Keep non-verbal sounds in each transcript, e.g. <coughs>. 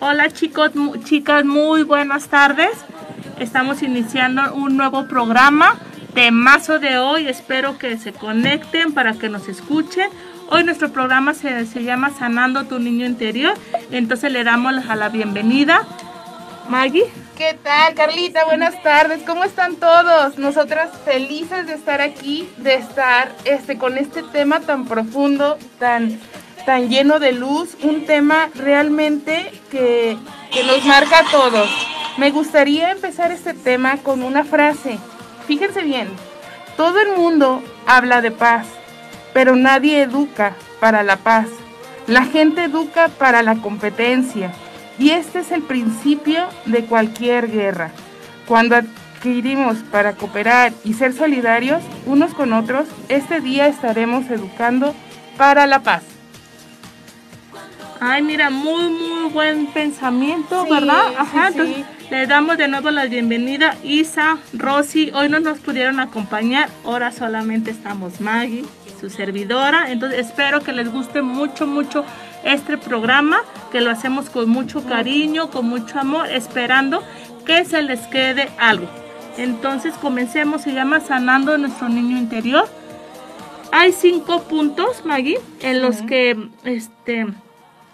Hola chicos, chicas, muy buenas tardes. Estamos iniciando un nuevo programa, temazo de hoy. Espero que se conecten para que nos escuchen. Hoy nuestro programa se, se llama Sanando tu niño interior. Entonces le damos a la bienvenida. Maggie. ¿Qué tal, Carlita? Buenas tardes. ¿Cómo están todos? Nosotras felices de estar aquí, de estar este, con este tema tan profundo, tan, tan lleno de luz, un tema realmente que, nos marca a todos. Me gustaría empezar este tema con una frase. Fíjense bien, todo el mundo habla de paz, pero nadie educa para la paz. La gente educa para la competencia y este es el principio de cualquier guerra. Cuando adquirimos para cooperar y ser solidarios unos con otros, este día estaremos educando para la paz. Ay, mira, muy, muy buen pensamiento, ¿verdad? Ajá, entonces le damos de nuevo la bienvenida Isa, Rosy. Hoy no nos pudieron acompañar, ahora solamente estamos Maggie, su servidora. Entonces espero que les guste mucho, mucho este programa, que lo hacemos con mucho cariño, con mucho amor, esperando que se les quede algo. Entonces comencemos, se llama Sanando nuestro niño interior. Hay cinco puntos, Maggie, en los que este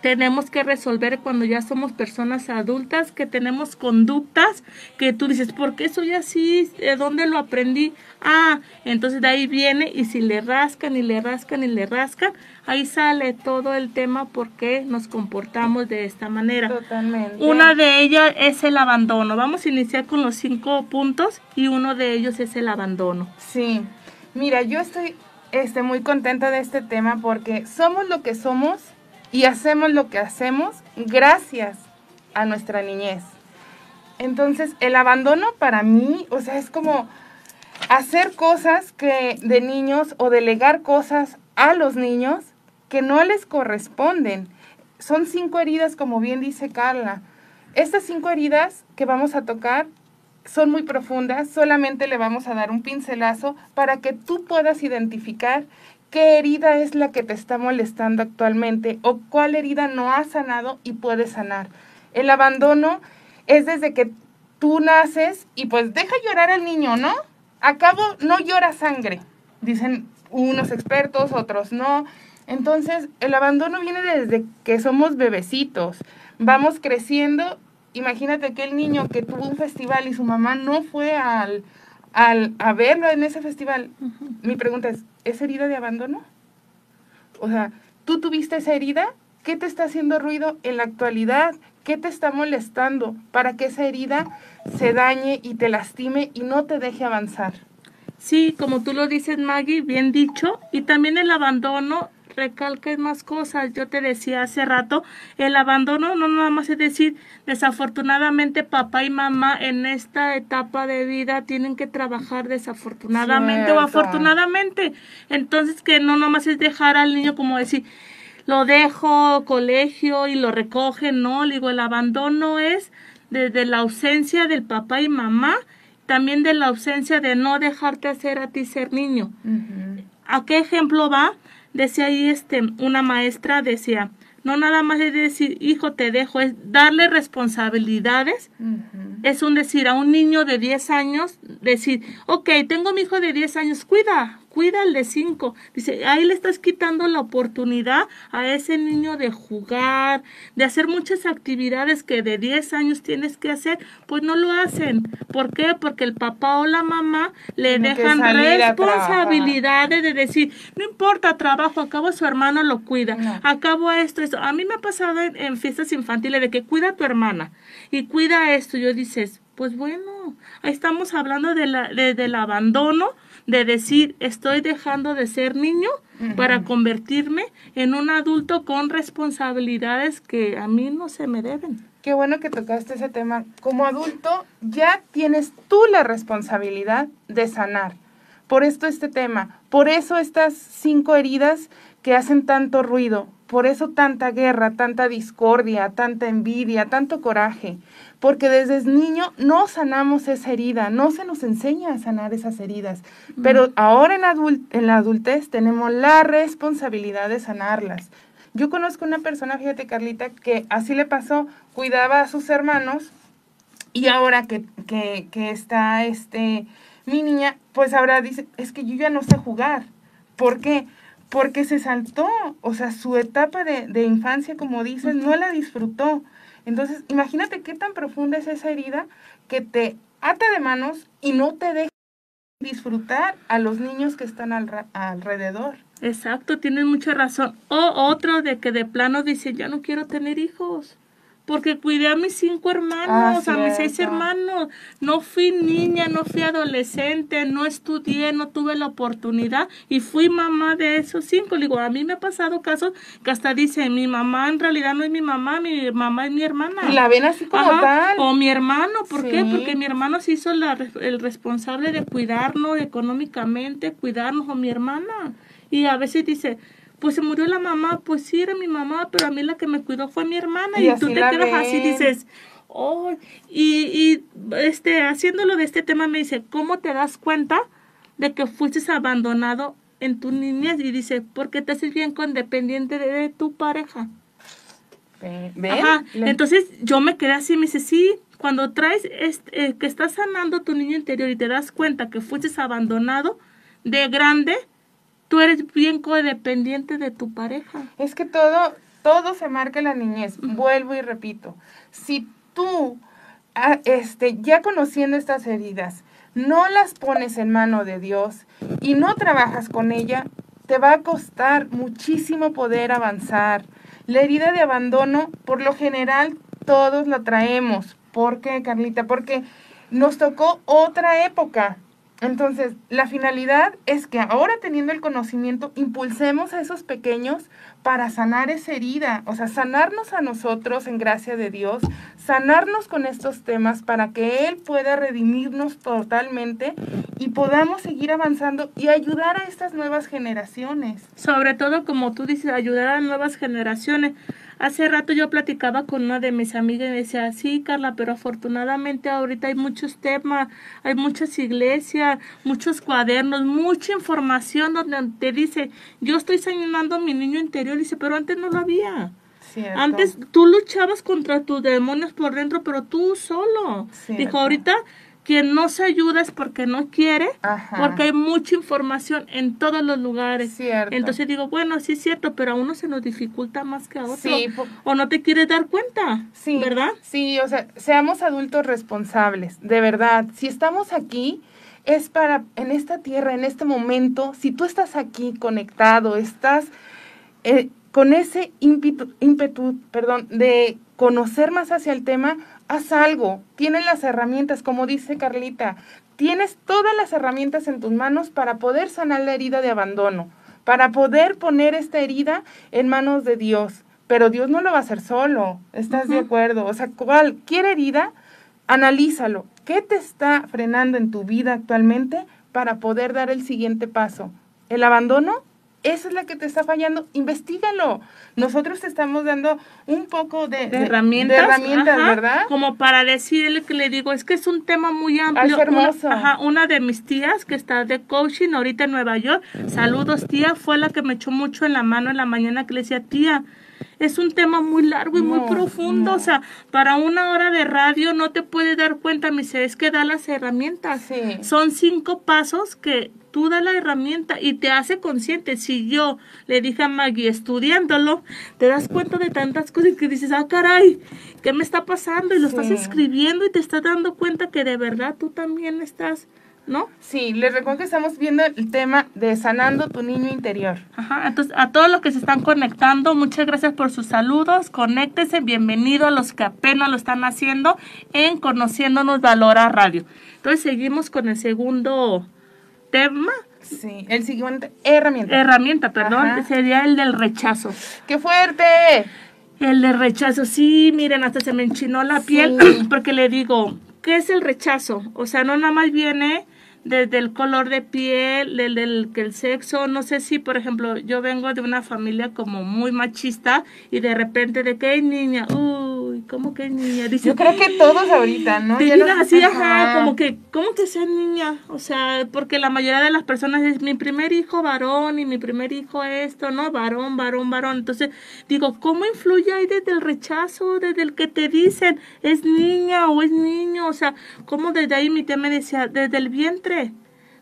tenemos que resolver cuando ya somos personas adultas, que tenemos conductas que tú dices, ¿por qué soy así? ¿De dónde lo aprendí? Ah, entonces de ahí viene y si le rascan y le rascan y le rascan, ahí sale todo el tema por qué nos comportamos de esta manera. Totalmente. Una de ellas es el abandono. Vamos a iniciar con los cinco puntos y uno de ellos es el abandono. Sí, mira, yo estoy este, muy contenta de este tema porque somos lo que somos y hacemos lo que hacemos gracias a nuestra niñez. Entonces, el abandono para mí, o sea, es como hacer cosas que de niños o delegar cosas a los niños que no les corresponden. Son cinco heridas, como bien dice Carla. Estas cinco heridas que vamos a tocar son muy profundas, solamente le vamos a dar un pincelazo para que tú puedas identificar qué herida es la que te está molestando actualmente o cuál herida no ha sanado y puede sanar. El abandono es desde que tú naces y pues deja llorar al niño, ¿no? A cabo no llora sangre, dicen unos expertos, otros no. Entonces, el abandono viene desde que somos bebecitos. Vamos creciendo. Imagínate que el niño que tuvo un festival y su mamá no fue al, al a verlo en ese festival. Mi pregunta es, ¿es herida de abandono? O sea, ¿tú tuviste esa herida? ¿Qué te está haciendo ruido en la actualidad? ¿Qué te está molestando para que esa herida se dañe y te lastime y no te deje avanzar? Sí, como tú lo dices, Maggie, bien dicho. Y también el abandono recalca en más cosas. Yo te decía hace rato, el abandono no nada más es decir, desafortunadamente papá y mamá en esta etapa de vida tienen que trabajar desafortunadamente o afortunadamente. Entonces que no nada más es dejar al niño como decir, lo dejo colegio y lo recogen, no, Le digo, el abandono es desde la ausencia del papá y mamá, también de la ausencia de no dejarte hacer a ti ser niño. ¿A qué ejemplo va? Decía ahí este, una maestra, decía, no nada más es decir, hijo, te dejo, es darle responsabilidades. Es un decir, a un niño de 10 años, decir, ok, tengo mi hijo de 10 años, cuida, cuida al de 5. Dice, ahí le estás quitando la oportunidad a ese niño de jugar, de hacer muchas actividades que de 10 años tienes que hacer, pues no lo hacen. ¿Por qué? Porque el papá o la mamá le Tiene dejan responsabilidades de decir, no importa, trabajo, acabo su hermano lo cuida, No. acabo esto, esto. A mí me ha pasado en, en fiestas infantiles de que cuida a tu hermana y cuida esto. Yo dices, pues bueno, ahí estamos hablando de la, de- del abandono, de decir, estoy dejando de ser niño para convertirme en un adulto con responsabilidades que a mí no se me deben. Qué bueno que tocaste ese tema. Como adulto, ya tienes tú la responsabilidad de sanar. Por esto este tema, por eso estas cinco heridas que hacen tanto ruido, por eso tanta guerra, tanta discordia, tanta envidia, tanto coraje, porque desde niño no sanamos esa herida, no se nos enseña a sanar esas heridas, pero ahora en, adul- en la adultez tenemos la responsabilidad de sanarlas. Yo conozco una persona, fíjate Carlita, que así le pasó, cuidaba a sus hermanos y ahora que, que, que está este, mi niña, pues ahora dice, es que yo ya no sé jugar. ¿Por qué? Porque se saltó, o sea, su etapa de, de infancia, como dices, no la disfrutó. Entonces, imagínate qué tan profunda es esa herida que te ata de manos y no te deja disfrutar a los niños que están al, alrededor. Exacto, tienes mucha razón. O otro de que de plano dice, ya no quiero tener hijos porque cuidé a mis cinco hermanos, a mis seis hermanos. No fui niña, no fui adolescente, no estudié, no tuve la oportunidad y fui mamá de esos cinco. digo, a mí me ha pasado casos que hasta dicen, mi mamá en realidad no es mi mamá, mi mamá es mi hermana. Y la ven así como tal. O mi hermano, ¿por qué? Porque mi hermano se hizo la, el responsable de cuidarnos económicamente, cuidarnos, o mi hermana. Y a veces dice, pues se murió la mamá, pues sí era mi mamá, pero a mí la que me cuidó fue mi hermana y, tú te quedas así dices, oh, y, y este, haciéndolo de este tema me dice, ¿cómo te das cuenta de que fuiste abandonado en tu niñez? Y dice, porque te haces bien condependiente de, tu pareja. Ajá. Entonces yo me quedé así, me dice, sí, cuando traes, este, eh, que estás sanando tu niño interior y te das cuenta que fuiste abandonado de grande, tú eres bien codependiente de tu pareja. Es que todo, todo se marca en la niñez. Vuelvo y repito. Si tú, ah, este, ya conociendo estas heridas, no las pones en mano de Dios y no trabajas con ella, te va a costar muchísimo poder avanzar. La herida de abandono, por lo general, todos la traemos. ¿Por qué, Carlita? Porque nos tocó otra época. Entonces, la finalidad es que ahora teniendo el conocimiento, impulsemos a esos pequeños para sanar esa herida, o sea, sanarnos a nosotros en gracia de Dios, sanarnos con estos temas para que Él pueda redimirnos totalmente y podamos seguir avanzando y ayudar a estas nuevas generaciones. Sobre todo, como tú dices, ayudar a nuevas generaciones. Hace rato yo platicaba con una de mis amigas y me decía, sí, Carla, pero afortunadamente ahorita hay muchos temas, hay muchas iglesias, muchos cuadernos, mucha información donde te dice, yo estoy sanando a mi niño interior, y dice, pero antes no lo había. Antes tú luchabas contra tus demonios por dentro, pero tú solo. Dijo, ahorita quien no se ayuda es porque no quiere, porque hay mucha información en todos los lugares. Entonces digo, bueno, sí es cierto, pero a uno se nos dificulta más que a otro. o no te quieres dar cuenta, sí, ¿verdad? Sí, o sea, seamos adultos responsables, de verdad. Si estamos aquí, es para, en esta tierra, en este momento, si tú estás aquí conectado, estás eh, con ese ímpetu, ímpetu, perdón, de conocer más hacia el tema, haz algo, tienes las herramientas, como dice Carlita, tienes todas las herramientas en tus manos para poder sanar la herida de abandono, para poder poner esta herida en manos de Dios. Pero Dios no lo va a hacer solo, ¿estás de acuerdo? O sea, cualquier herida, analízalo. ¿Qué te está frenando en tu vida actualmente para poder dar el siguiente paso? ¿El abandono? Esa es la que te está fallando, investigalo. Nosotros te estamos dando un poco de, herramientas, herramientas ¿verdad? Como para decirle que le digo, es que es un tema muy amplio. Es hermoso. Una, ajá, una de mis tías que está de coaching ahorita en Nueva York, saludos tía, fue la que me echó mucho en la mano en la mañana que le decía, tía, es un tema muy largo y muy profundo. O sea, para una hora de radio no te puedes dar cuenta, mi se es que da las herramientas. Sí. Son cinco pasos que tú da la herramienta y te hace consciente. Si yo le dije a Maggie estudiándolo, te das cuenta de tantas cosas que dices, ah, caray, ¿qué me está pasando? Y lo estás escribiendo y te estás dando cuenta que de verdad tú también estás ¿no? Sí, les recuerdo que estamos viendo el tema de sanando tu niño interior. Ajá, entonces a todos los que se están conectando, muchas gracias por sus saludos, conéctense, bienvenido a los que apenas lo están haciendo en Conociéndonos Valora Radio. Entonces seguimos con el segundo tema. Sí, el siguiente, herramienta. Herramienta, perdón, sería el del rechazo. ¡Qué fuerte! El de rechazo, sí, miren, hasta se me enchinó la piel <clears throat> porque le digo, ¿qué es el rechazo? O sea, no nada más viene desde el color de piel, del, del, el sexo, no sé si, por ejemplo, yo vengo de una familia como muy machista y de repente de que niña, uy, ¿cómo que niña? Dice, yo creo que todos ahorita, ¿no? Te digan así, ajá, como que, ¿cómo que sea niña? O sea, porque la mayoría de las personas es mi primer hijo varón y mi primer hijo esto, ¿no? Varón, varón, varón. Entonces, digo, ¿cómo influye ahí desde el rechazo, desde el que te dicen es niña o es niño? O sea, ¿cómo desde ahí mi tía me decía, desde el vientre?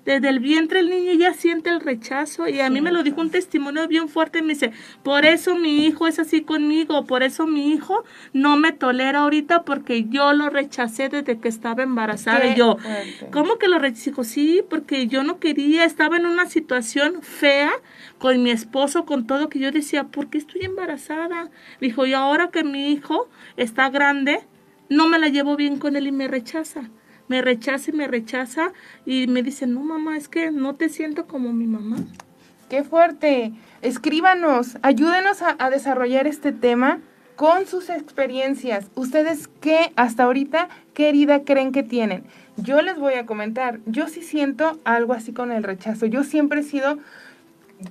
Desde el vientre el niño ya siente el rechazo y a mí me lo dijo un testimonio bien fuerte, me dice, por eso mi hijo es así conmigo, por eso mi hijo no me tolera ahorita porque yo lo rechacé desde que estaba embarazada. y yo, ¿cómo que lo rechazó? Sí, porque yo no quería, estaba en una situación fea con mi esposo, con todo que yo decía, ¿por qué estoy embarazada? Dijo, y ahora que mi hijo está grande, no me la llevo bien con él y me rechaza me rechaza y me rechaza y me dice, no mamá, es que no te siento como mi mamá. Qué fuerte. Escríbanos, ayúdenos a, desarrollar este tema con sus experiencias. ¿Ustedes qué hasta ahorita, qué herida creen que tienen? Yo les voy a comentar, yo sí siento algo así con el rechazo. Yo siempre he sido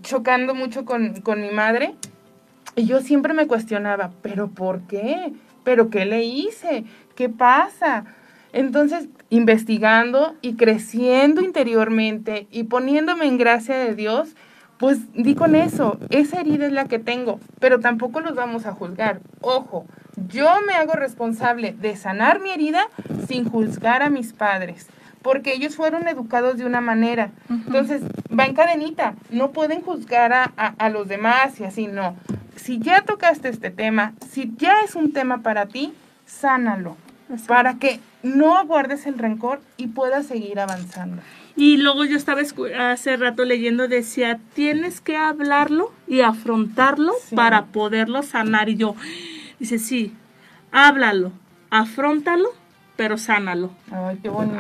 chocando mucho con, con mi madre y yo siempre me cuestionaba, ¿pero por qué? ¿Pero qué le hice? ¿Qué pasa? Entonces, investigando y creciendo interiormente y poniéndome en gracia de Dios, pues di con eso, esa herida es la que tengo, pero tampoco los vamos a juzgar. Ojo, yo me hago responsable de sanar mi herida sin juzgar a mis padres, porque ellos fueron educados de una manera. Entonces, va en cadenita, no pueden juzgar a, a los demás y así, no. Si ya tocaste este tema, si ya es un tema para ti, sánalo para que no guardes el rencor y puedas seguir avanzando. Y luego yo estaba hace rato leyendo, decía, tienes que hablarlo y afrontarlo para poderlo sanar. Y yo, dice, sí, háblalo, afrontalo pero sánalo. Ay, qué bonito.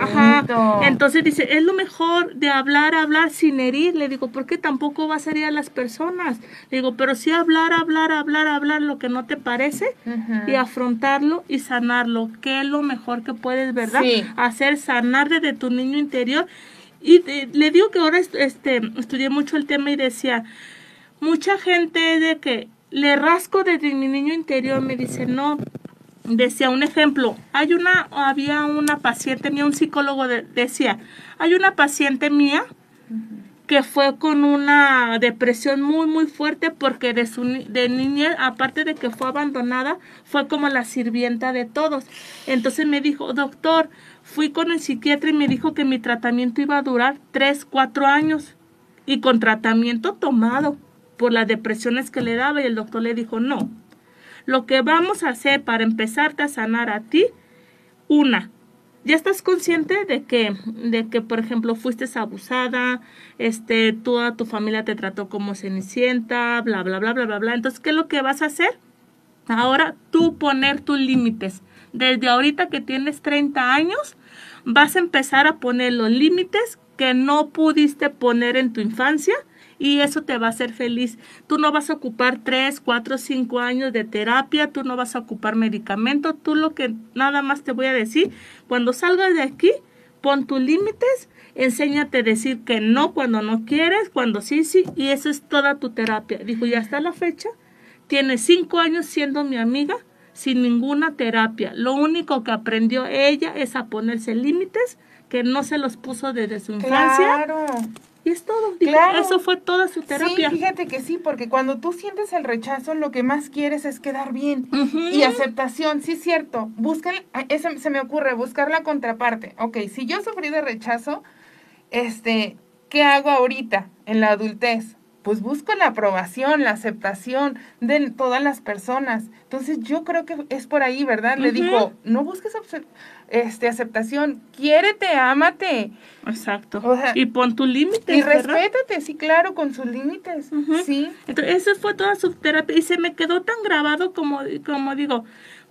Entonces dice, es lo mejor de hablar, hablar sin herir. Le digo, porque tampoco vas a herir a las personas. Le digo, pero sí hablar, hablar, hablar, hablar lo que no te parece y afrontarlo y sanarlo. ¿Qué es lo mejor que puedes, verdad? Hacer sanar desde tu niño interior. Y le digo que ahora este, estudié mucho el tema y decía, mucha gente de que le rasco desde mi niño interior, me dice, no, decía un ejemplo, hay una, había una paciente mía, un psicólogo decía, hay una paciente mía que fue con una depresión muy muy fuerte porque de su de niña aparte de que fue abandonada fue como la sirvienta de todos entonces me dijo doctor fui con el psiquiatra y me dijo que mi tratamiento iba a durar tres cuatro años y con tratamiento tomado por las depresiones que le daba y el doctor le dijo no lo que vamos a hacer para empezarte a sanar a ti, una, ya estás consciente de que, de que, por ejemplo, fuiste abusada, este, toda tu familia te trató como cenicienta, bla, bla, bla, bla, bla, bla. Entonces, ¿qué es lo que vas a hacer? Ahora tú poner tus límites. Desde ahorita que tienes 30 años, vas a empezar a poner los límites que no pudiste poner en tu infancia y eso te va a hacer feliz. Tú no vas a ocupar 3, 4, 5 años de terapia, tú no vas a ocupar medicamento, tú lo que nada más te voy a decir, cuando salgas de aquí, pon tus límites, enséñate a decir que no cuando no quieres, cuando sí, sí, y eso es toda tu terapia. Dijo, ya está la fecha, tienes 5 años siendo mi amiga, sin ninguna terapia. Lo único que aprendió ella es a ponerse límites que no se los puso desde su infancia. Claro. Y es todo. claro. Eso fue toda su terapia. Sí, fíjate que sí, porque cuando tú sientes el rechazo, lo que más quieres es quedar bien. Y aceptación, sí es cierto. Buscan, eso se me ocurre, buscar la contraparte. Ok, si yo sufrí de rechazo, este, ¿qué hago ahorita en la adultez? Pues busco la aprobación, la aceptación de todas las personas. Entonces yo creo que es por ahí, ¿verdad? Le dijo, no busques este, aceptación, quiérete, ámate. Exacto. y pon tus límites. Y respétate, sí, claro, con sus límites. Sí. Entonces, eso fue toda su terapia y se me quedó tan grabado como, como digo,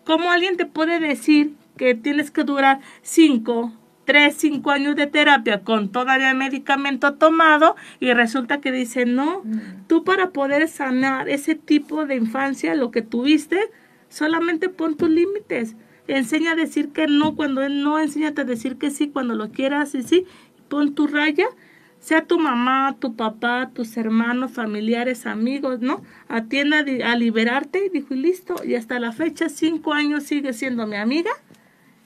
como alguien te puede decir que tienes que durar cinco, tres, cinco años de terapia con todavía medicamento tomado y resulta que dice, no, mm. tú para poder sanar ese tipo de infancia, lo que tuviste, solamente pon tus límites enseña a decir que no cuando él no, enséñate a decir que sí cuando lo quieras y sí, pon tu raya, sea tu mamá, tu papá, tus hermanos, familiares, amigos, ¿no? Atienda a liberarte y dijo, y listo, y hasta la fecha, cinco años sigue siendo mi amiga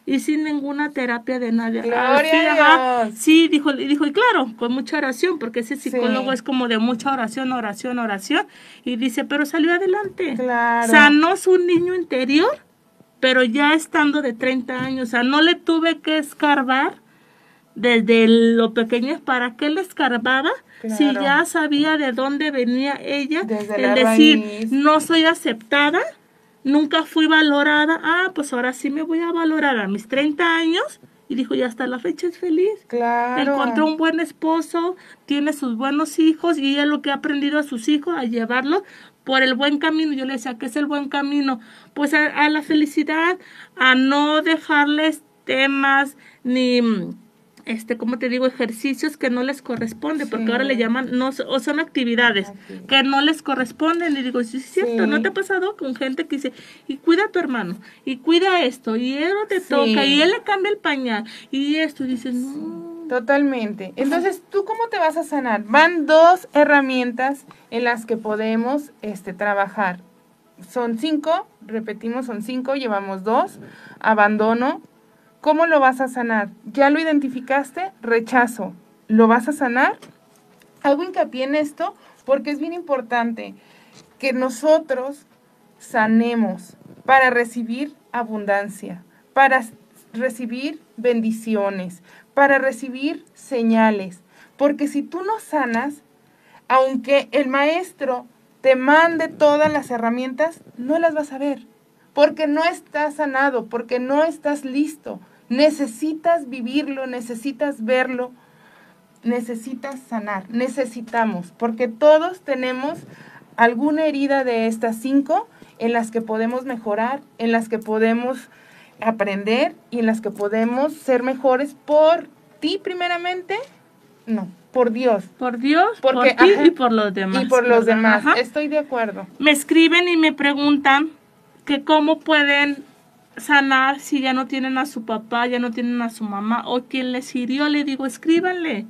y sin ninguna terapia de nadie. Gloria sí, dijo, y dijo, y claro, con mucha oración, porque ese psicólogo es como de mucha oración, oración, oración, y dice, pero salió adelante. Claro. Sanó su niño interior, pero ya estando de 30 años, o sea, no le tuve que escarbar desde lo pequeño para qué le escarbaba si ya sabía de dónde venía ella, es decir, no soy aceptada nunca fui valorada. Ah, pues ahora sí me voy a valorar a mis 30 años. Y dijo, y hasta la fecha es feliz. Claro. Encontró un buen esposo, tiene sus buenos hijos y ella lo que ha aprendido a sus hijos a llevarlos por el buen camino. Yo le decía, ¿qué es el buen camino? Pues a la felicidad, a no dejarles temas ni este, como te digo, ejercicios que no les corresponde, porque ahora le llaman, no, o son actividades que no les corresponden. Y digo, sí, es cierto, ¿no te ha pasado con gente que dice, y cuida a tu hermano, y cuida esto, y él no te toca, y él le cambia el pañal, y esto, y dices, no. Totalmente. Entonces, ¿tú cómo te vas a sanar? Van dos herramientas en las que podemos este, trabajar. Son cinco, repetimos, son cinco, llevamos dos. Abandono, ¿Cómo lo vas a sanar? ¿Ya lo identificaste? Rechazo. ¿Lo vas a sanar? Hago hincapié en esto porque es bien importante que nosotros sanemos para recibir abundancia, para recibir bendiciones, para recibir señales. Porque si tú no sanas, aunque el maestro te mande todas las herramientas, no las vas a ver. Porque no estás sanado, porque no estás listo. Necesitas vivirlo, necesitas verlo, necesitas sanar, necesitamos, porque todos tenemos alguna herida de estas cinco en las que podemos mejorar, en las que podemos aprender y en las que podemos ser mejores por ti primeramente, no, por Dios. Por Dios, por ti y por los demás. Y por los demás, estoy de acuerdo. Me escriben y me preguntan que cómo pueden sanar si ya no tienen a su papá, ya no tienen a su mamá o quien les hirió, le digo, escríbanle.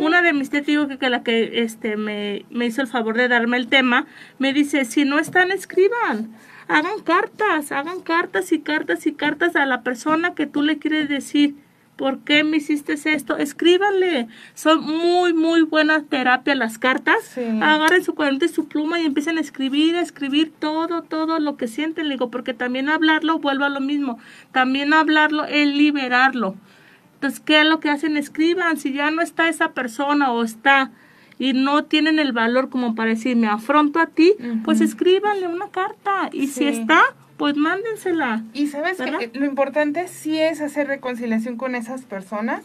Una de mis testigos que, que la que este me, me hizo el favor de darme el tema, me dice, si no están, escriban. Hagan cartas, hagan cartas y cartas y cartas a la persona que tú le quieres decir ¿Por qué me hiciste esto? Escríbanle. Son muy, muy buenas terapias las cartas. Agarren su cuaderno y su pluma y empiecen a escribir, a escribir todo, todo lo que sienten. Le digo, porque también hablarlo vuelve a lo mismo. También hablarlo es liberarlo. Entonces, ¿qué es lo que hacen? Escriban. Si ya no está esa persona o está y no tienen el valor como para decir, me afronto a ti, pues escríbanle una carta. Y si está, pues mándensela. Y sabes que lo importante sí es hacer reconciliación con esas personas,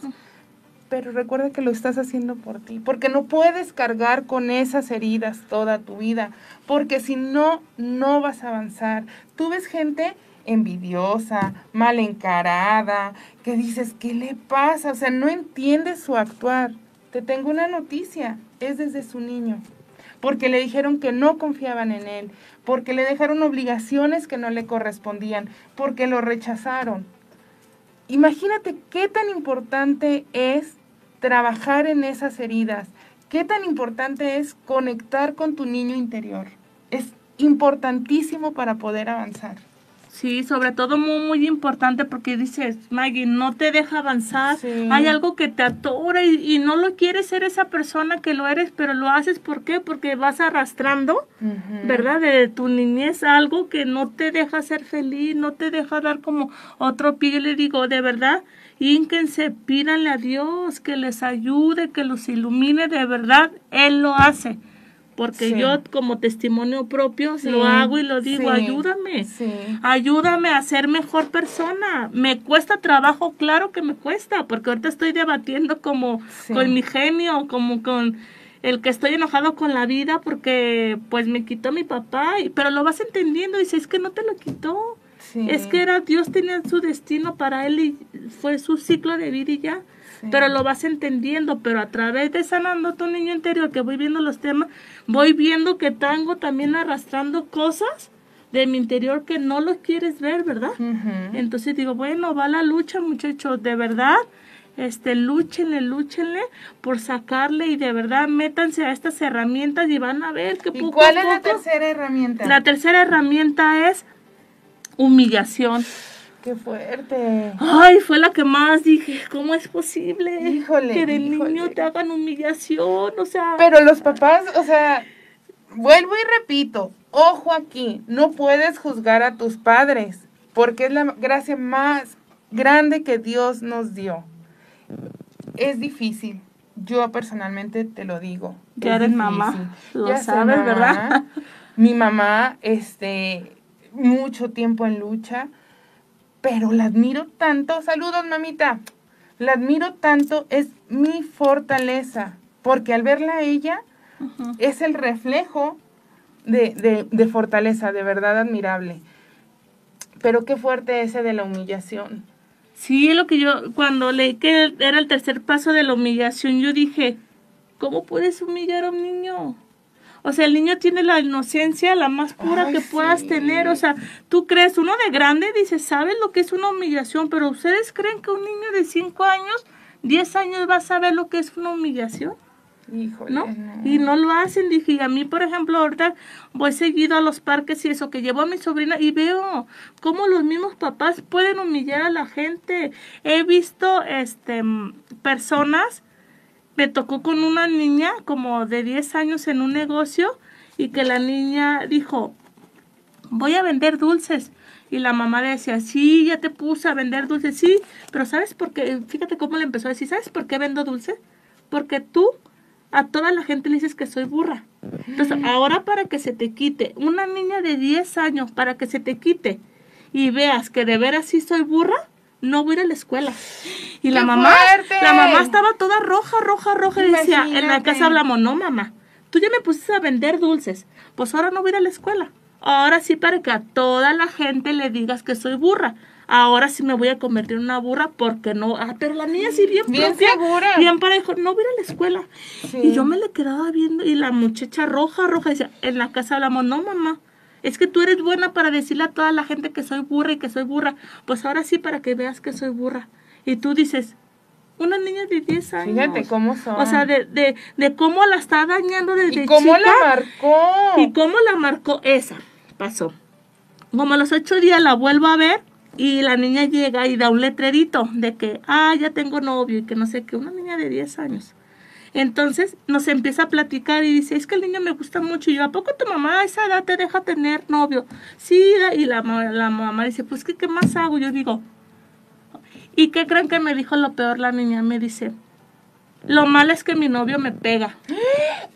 pero recuerda que lo estás haciendo por ti, porque no puedes cargar con esas heridas toda tu vida, porque si no, no vas a avanzar. Tú ves gente envidiosa, mal encarada, que dices, ¿qué le pasa? O sea, no entiendes su actuar. Te tengo una noticia, es desde su niño porque le dijeron que no confiaban en él, porque le dejaron obligaciones que no le correspondían, porque lo rechazaron. Imagínate qué tan importante es trabajar en esas heridas, qué tan importante es conectar con tu niño interior. Es importantísimo para poder avanzar. Sí, sobre todo muy, muy importante porque dices, Maggie, no te deja avanzar, hay algo que te atora y, no lo quieres ser esa persona que lo eres, pero lo haces, ¿por qué? Porque vas arrastrando, ¿verdad? De tu niñez algo que no te deja ser feliz, no te deja dar como otro pie. le digo, de verdad, ínquense, pídanle a Dios que les ayude, que los ilumine, de verdad, Él lo hace porque yo como testimonio propio lo hago y lo digo, ayúdame, ayúdame a ser mejor persona. Me cuesta trabajo, claro que me cuesta, porque ahorita estoy debatiendo como con mi genio, como con el que estoy enojado con la vida porque pues me quitó mi papá, y, pero lo vas entendiendo y dices, es que no te lo quitó. Es que era Dios tenía su destino para él y fue su ciclo de vida y ya pero lo vas entendiendo, pero a través de sanando tu niño interior, que voy viendo los temas, voy viendo que tengo también arrastrando cosas de mi interior que no los quieres ver, ¿verdad? Entonces digo, bueno, va la lucha, muchachos, de verdad, este, lúchenle, lúchenle por sacarle y de verdad métanse a estas herramientas y van a ver que ¿Y poco cuál es la tercera herramienta? La tercera herramienta es humillación. Qué fuerte. Ay, fue la que más dije, ¿cómo es posible Híjole, que del híjole. niño te hagan humillación? O sea, Pero los papás, o sea, vuelvo y repito, ojo aquí, no puedes juzgar a tus padres, porque es la gracia más grande que Dios nos dio. Es difícil, yo personalmente te lo digo. Ya es eres difícil. mamá, lo Ya sabes, ¿verdad? Mi mamá, este, mucho tiempo en lucha, pero la admiro tanto. Saludos, mamita. La admiro tanto, es mi fortaleza, porque al verla a ella, es el reflejo de, de- de fortaleza, de verdad admirable. Pero qué fuerte ese de la humillación. Sí, lo que yo, cuando leí que era el tercer paso de la humillación, yo dije, ¿cómo puedes humillar a un niño? O sea, el niño tiene la inocencia la más pura Ay, que puedas sí. tener. O sea, tú crees, uno de grande dice, ¿sabes lo que es una humillación? Pero ustedes creen que un niño de 5 años, 10 años va a saber lo que es una humillación. Híjole, ¿no? no. Y no lo hacen, dije, y a mí, por ejemplo, ahorita voy seguido a los parques y eso, que llevo a mi sobrina y veo cómo los mismos papás pueden humillar a la gente. He visto, este, mm, personas, me tocó con una niña como de 10 años en un negocio y que la niña dijo, voy a vender dulces. Y la mamá le decía, sí, ya te puse a vender dulces, sí, pero ¿sabes por qué? Fíjate cómo le empezó a decir, ¿sabes por qué vendo dulces? Porque tú a toda la gente le dices que soy burra. Entonces, ahora para que se te quite, una niña de 10 años, para que se te quite y veas que de veras sí soy burra, no voy a ir a la escuela. Y la ¡Qué mamá, fuerte! la mamá estaba toda roja, roja, roja y decía, en la casa hablamos, no mamá, tú ya me pusiste a vender dulces, pues ahora no voy a ir a la escuela. Ahora sí para que a toda la gente le digas que soy burra. Ahora sí me voy a convertir en una burra porque no, ah, pero la niña sí bien, Bien propia, segura. bien para dijo, no voy a ir a la escuela. Sí. Y yo me le quedaba viendo y la muchacha roja, roja decía, en la casa hablamos, no mamá, es que tú eres buena para decirle a toda la gente que soy burra y que soy burra. Pues ahora sí para que veas que soy burra. Y tú dices, una niña de 10 años. Fíjate cómo son. O sea, de, de, de cómo la está dañando desde ¿Y cómo chica. la marcó? Y cómo la marcó esa. Pasó. Como a los ocho días la vuelvo a ver y la niña llega y da un letrerito de que, ah, ya tengo novio y que no sé qué, una niña de 10 años. Entonces nos empieza a platicar y dice, es que el niño me gusta mucho. Y yo, ¿a poco tu mamá a esa edad te deja tener novio? Sí, y la, la mamá dice, pues ¿qué, ¿qué más hago? Yo digo, ¿y qué creen que me dijo lo peor la niña? Me dice, lo malo es que mi novio me pega.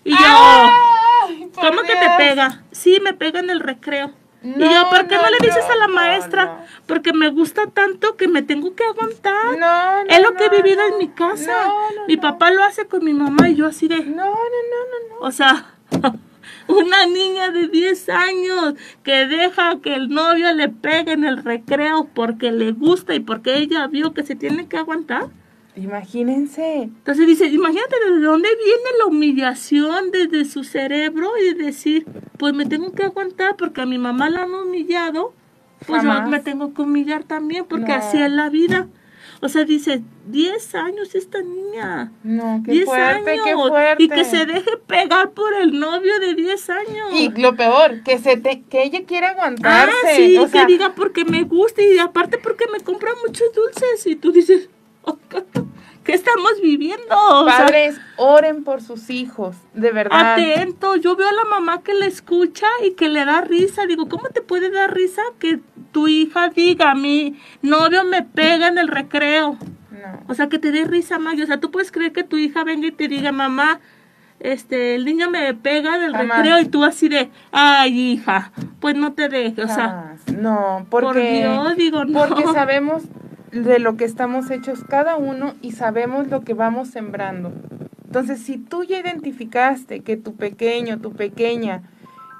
Y yo, ¡Ay, por ¿Cómo que te pega? Sí, me pega en el recreo. Y yo, ¿por qué no, no, le dices no, a la maestra? Porque me gusta tanto que me tengo que aguantar. No, no, es lo que he vivido en mi casa. No, no, mi papá lo hace con mi mamá y yo así de... No, no, no, no, no. O sea, <laughs> una niña de 10 años que deja que el novio le pegue en el recreo porque le gusta y porque ella vio que se tiene que aguantar. Imagínense. Entonces dice, imagínate desde dónde viene la humillación desde su cerebro y decir, pues me tengo que aguantar porque a mi mamá la han humillado, pues Jamás. yo me tengo que humillar también porque No. así es la vida. O sea, dice, 10 años esta niña. No, qué 10 fuerte, años. qué fuerte. Y que se deje pegar por el novio de 10 años. Y lo peor, que se te, que ella quiere Ah, aguantarse. sí, o sea, que diga porque me gusta y aparte porque me compra muchos dulces. Y tú dices, "Oh, ¿qué estamos viviendo? O sea, padres, oren por sus hijos, de verdad. atento. Yo veo a la mamá que le escucha y que le da risa. Digo, ¿cómo te puede dar risa que tu hija diga, mi novio me pega en el recreo? No. O sea, que te dé risa, Maggie. O sea, tú puedes creer que tu hija venga y te diga, mamá, este, el niño me pega en el Jamás. recreo y tú así de, ay, hija, pues no te dejes. O sea, no, porque, por Dios, digo, no. porque sabemos de lo que estamos hechos cada uno y sabemos lo que vamos sembrando. Entonces, si tú ya identificaste que tu pequeño, tu pequeña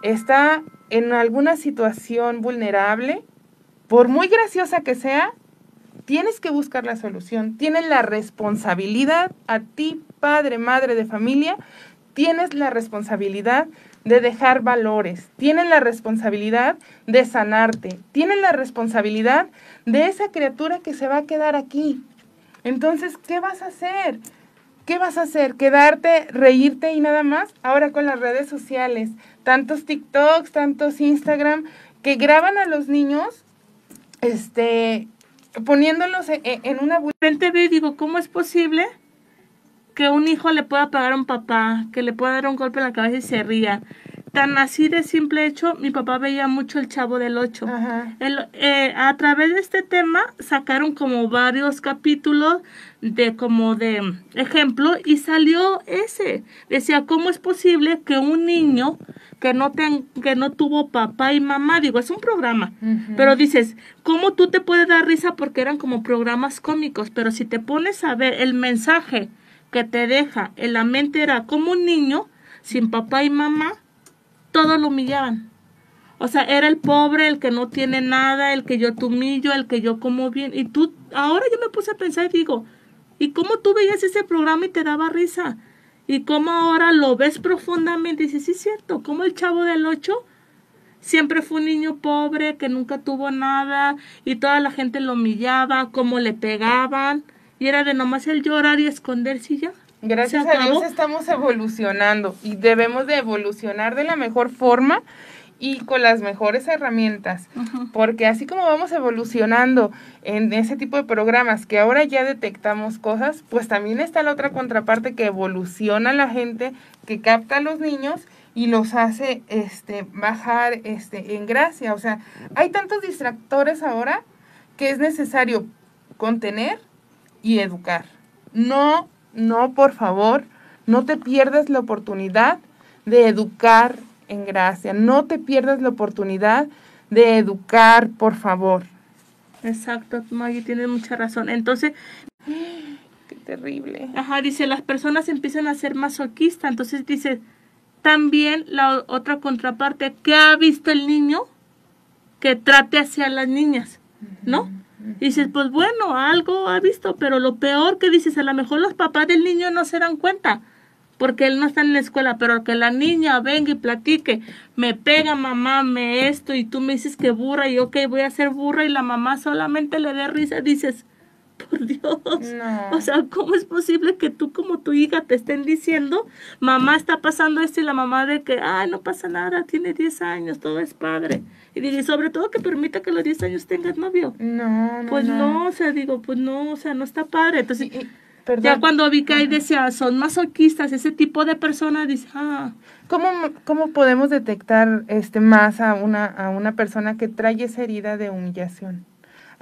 está en alguna situación vulnerable, por muy graciosa que sea, tienes que buscar la solución. Tienes la responsabilidad, a ti, padre, madre de familia, tienes la responsabilidad de dejar valores, tienes la responsabilidad de sanarte, tienes la responsabilidad de esa criatura que se va a quedar aquí. Entonces, ¿qué vas a hacer? ¿Qué vas a hacer? ¿Quedarte, reírte y nada más? Ahora con las redes sociales, tantos TikToks, tantos Instagram, que graban a los niños, este, poniéndolos en, en una... Frente ve digo, ¿cómo es posible que un hijo le pueda pagar a un papá, que le pueda dar un golpe en la cabeza y se ría? Tan así de simple hecho, mi papá veía mucho el Chavo del Ocho. Eh, a través de este tema sacaron como varios capítulos de como de ejemplo y salió ese. Decía, ¿cómo es posible que un niño que no, ten, que no tuvo papá y mamá, digo, es un programa, pero dices, ¿cómo tú te puedes dar risa porque eran como programas cómicos? Pero si te pones a ver el mensaje que te deja en la mente era como un niño sin papá y mamá, todos lo humillaban. O sea, era el pobre, el que no tiene nada, el que yo te humillo, el que yo como bien. Y tú, ahora yo me puse a pensar y digo, ¿y cómo tú veías ese programa y te daba risa? Y cómo ahora lo ves profundamente y dices, sí es cierto, como el chavo del ocho siempre fue un niño pobre que nunca tuvo nada y toda la gente lo humillaba, cómo le pegaban y era de nomás el llorar y esconderse y ya. Gracias a Dios estamos evolucionando y debemos de evolucionar de la mejor forma y con las mejores herramientas, porque así como vamos evolucionando en ese tipo de programas que ahora ya detectamos cosas, pues también está la otra contraparte que evoluciona la gente, que capta a los niños y los hace este bajar este en gracia, o sea, hay tantos distractores ahora que es necesario contener y educar. No no, por favor, no te pierdas la oportunidad de educar en gracia. No te pierdas la oportunidad de educar, por favor. Exacto, Maggie, tienes mucha razón. Entonces, <gasps> qué terrible. Ajá, dice, las personas empiezan a ser masoquistas. Entonces dice, también la otra contraparte, ¿qué ha visto el niño que trate hacia las niñas? ¿No? Dices, pues bueno, algo ha visto, pero lo peor que dices, a lo mejor los papás del niño no se dan cuenta, porque él no está en la escuela, pero que la niña venga y platique, me pega mamá, me esto, y tú me dices que burra, y ok, voy a ser burra, y la mamá solamente le dé risa, dices, por Dios. O sea, ¿cómo es posible que tú como tu hija te estén diciendo, mamá está pasando esto y la mamá de que, ay, no pasa nada, tiene 10 años, todo es padre? Y sobre todo que permita que los 10 años tengas novio. No, no. Pues no. o sea, digo, pues no, o sea, no está padre. Entonces, ya cuando vi que ahí decía, son masoquistas, ese tipo de personas, dice, ah. ¿Cómo, ¿Cómo podemos detectar este más a una, a una persona que trae esa herida de humillación?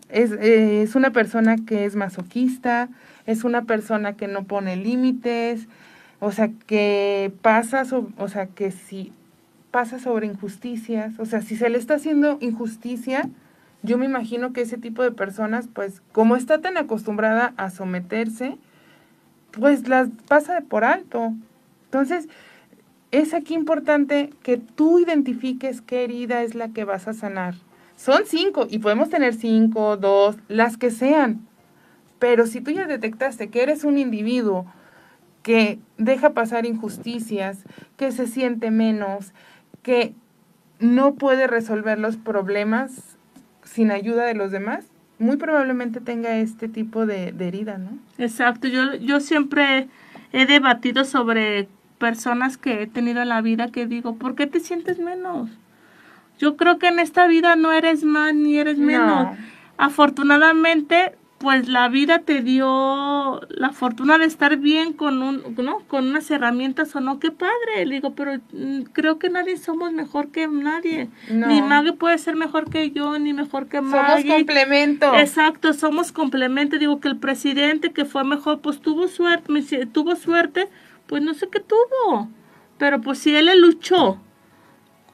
Es, es una persona que es masoquista, es una persona que no pone límites, o sea, que pasa, o sea, que si pasa sobre injusticias, o sea, si se le está haciendo injusticia, yo me imagino que ese tipo de personas, pues como está tan acostumbrada a someterse, pues las pasa por alto. Entonces, es aquí importante que tú identifiques qué herida es la que vas a sanar. Son cinco y podemos tener cinco, dos, las que sean. Pero si tú ya detectaste que eres un individuo que deja pasar injusticias, que se siente menos, que no puede resolver los problemas sin ayuda de los demás, muy probablemente tenga este tipo de, herida, ¿no? Exacto, yo, yo siempre he debatido sobre personas que he tenido en la vida que digo, ¿por qué te sientes menos? Yo creo que en esta vida no eres más ni eres menos. Afortunadamente pues la vida te dio la fortuna de estar bien con un, ¿no? Con unas herramientas o no, qué padre. Le digo, pero mm, creo que nadie somos mejor que nadie. Ni Maggie puede ser mejor que yo, ni mejor que Maggie. Somos complemento. Exacto, somos complemento. Digo que el presidente que fue mejor, pues tuvo suerte, tuvo suerte, pues no sé qué tuvo. Pero pues si él le luchó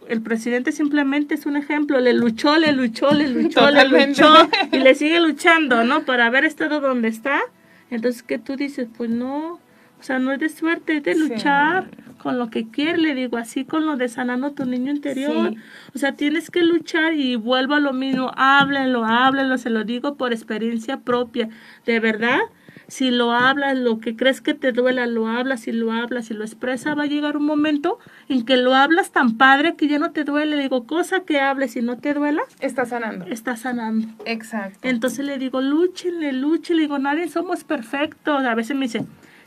el presidente simplemente es un ejemplo, le luchó, le luchó, le <laughs> luchó, le luchó y le sigue luchando, ¿no? Para haber estado donde está. Entonces, ¿qué tú dices? Pues no, o sea, no es de suerte, es de luchar con lo que quiere, le digo así, con lo de sanando tu niño interior. O sea, tienes que luchar y vuelvo a lo mismo, háblenlo, háblenlo, se lo digo por experiencia propia. De verdad, si lo hablas, lo que crees que te duela, lo hablas y lo hablas y lo expresa, va a llegar un momento en que lo hablas tan padre que ya no te duele. Le digo, cosa que hables y no te duela. Está sanando. Está sanando. Exacto. Entonces le digo, lúchenle, lúchenle. Le digo, nadie somos perfectos. A veces me dice,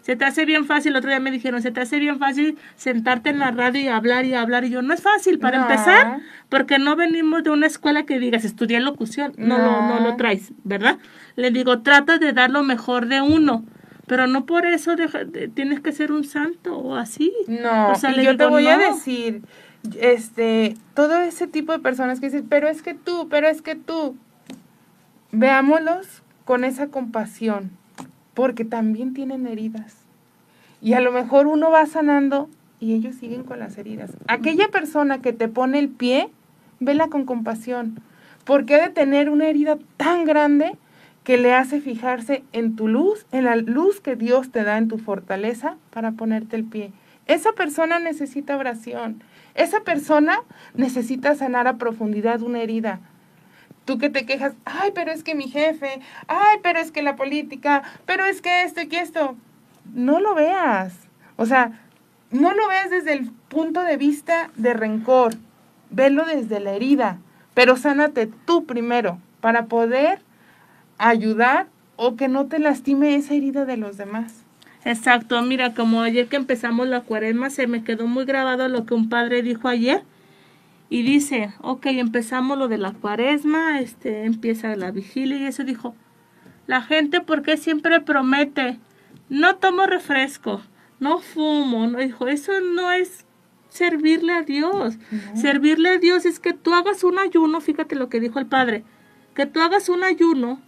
se te hace bien fácil, el otro día me dijeron, se te hace bien fácil sentarte en la radio y hablar y hablar. Y yo, no es fácil para empezar, porque no venimos de una escuela que digas, estudié locución, no, Lo, no lo traes, ¿verdad? Le digo, trata de dar lo mejor de uno. Pero no por eso tienes que ser un santo o así. No, y yo te voy a decir, este, todo ese tipo de personas que dicen, pero es que tú, pero es que tú, veámoslos con esa compasión porque también tienen heridas. Y a lo mejor uno va sanando y ellos siguen con las heridas. Aquella persona que te pone el pie, vela con compasión, porque ha de tener una herida tan grande que le hace fijarse en tu luz, en la luz que Dios te da en tu fortaleza para ponerte el pie. Esa persona necesita oración. Esa persona necesita sanar a profundidad una herida. Tú que te quejas, ay, pero es que mi jefe, ay, pero es que la política, pero es que esto y que esto. No lo veas. O sea, no lo veas desde el punto de vista de rencor. Velo desde la herida. Pero sánate tú primero para poder ayudar o que no te lastime esa herida de los demás. Exacto, mira, como ayer que empezamos la cuaresma, se me quedó muy grabado lo que un padre dijo ayer y dice, ok, empezamos lo de la cuaresma, este, empieza la vigilia y eso dijo, la gente porque siempre promete, no tomo refresco, no fumo, no dijo, eso no es servirle a Dios. Servirle a Dios es que tú hagas un ayuno, fíjate lo que dijo el Padre, que tú hagas un ayuno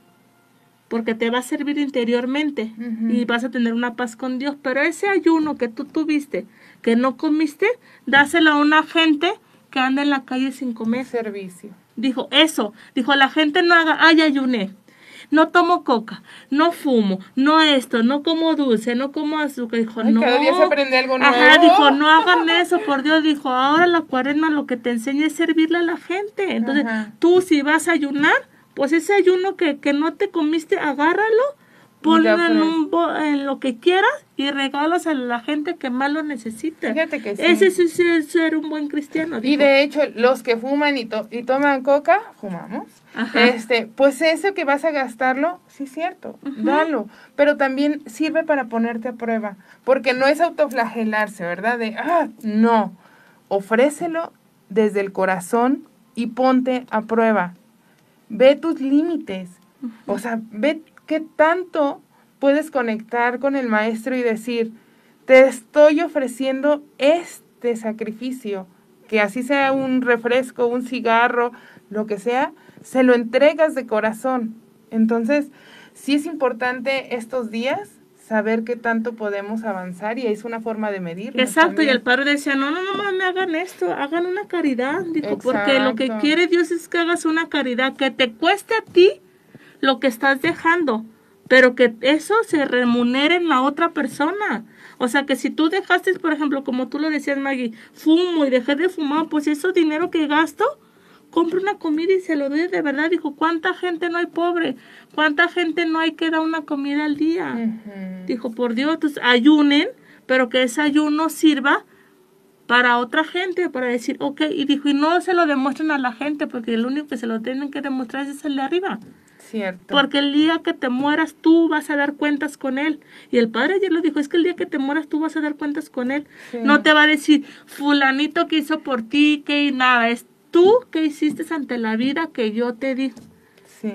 porque te va a servir interiormente y vas a tener una paz con Dios, pero ese ayuno que tú tuviste, que no comiste, dáselo a una gente que anda en la calle sin comer. Servicio. Dijo, eso. Dijo, la gente no haga, ay, ayuné. No tomo coca, no fumo, no esto, no como dulce, no como azúcar. Dijo, no. Cada día se aprende algo nuevo. Ajá, dijo, no hagan eso, por Dios. Dijo, ahora la cuaresma lo que te enseña es servirle a la gente. Entonces, tú si vas a ayunar, pues ese ayuno que, que no te comiste, agárralo ponlo en, un en lo que quieras y regalas a la gente que más lo necesita. Fíjate que sí. Ese es ser un buen cristiano. Y de hecho, los que fuman y, y toman coca, fumamos. Este, pues eso que vas a gastarlo, sí es cierto, dalo. Pero también sirve para ponerte a prueba. Porque no es autoflagelarse, ¿verdad? De, ah, no. Ofrécelo desde el corazón y ponte a prueba. Ve tus límites. O sea, ve ¿Qué tanto puedes conectar con el maestro y decir, te estoy ofreciendo este sacrificio, que así sea un refresco, un cigarro, lo que sea, se lo entregas de corazón. Entonces, sí es importante estos días saber qué tanto podemos avanzar y es una forma de medirlo. Exacto, y el padre decía, no, no, no, me hagan esto, hagan una caridad, dijo, porque lo que quiere Dios es que hagas una caridad, que te cueste a ti lo que estás dejando, pero que eso se remunere en la otra persona. O sea, que si tú dejaste, por ejemplo, como tú lo decías, Maggie, fumo y dejé de fumar, pues eso dinero que gasto, compro una comida y se lo doy de verdad. Dijo, ¿cuánta gente no hay pobre? ¿Cuánta gente no hay que dar una comida al día? Dijo, por Dios, entonces ayunen, pero que ese ayuno sirva para otra gente, para decir, ok, y dijo, y no se lo demuestren a la gente, porque el único que se lo tienen que demostrar es el de arriba. Porque el día que te mueras tú vas a dar cuentas con él. Y el padre ayer lo dijo, es que el día que te mueras tú vas a dar cuentas con él. No te va a decir, fulanito que hizo por ti, que nada, es tú que hiciste ante la vida que yo te di.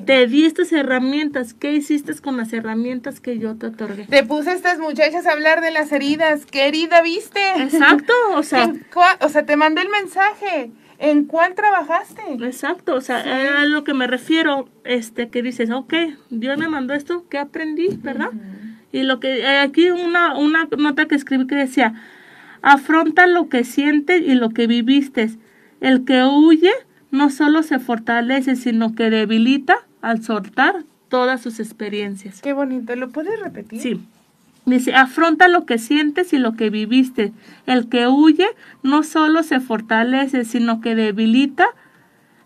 Te di estas herramientas. ¿Qué hiciste con las herramientas que yo te otorgué? Te puse a estas muchachas a hablar de las heridas. ¿Qué herida viste? Exacto, o <laughs> sea. o sea, te mandé el mensaje. ¿En cuál trabajaste? Exacto, o sea, a lo que me refiero, este, que dices, ok, Dios me mandó esto, ¿qué aprendí, verdad? Y lo que, eh, aquí una, una nota que escribí que decía, afronta lo que sientes y lo que viviste. El que huye no solo se fortalece, sino que debilita al soltar todas sus experiencias. Qué bonito, ¿lo puedes repetir? Sí. Dice, afronta lo que sientes y lo que viviste. El que huye no solo se fortalece, sino que debilita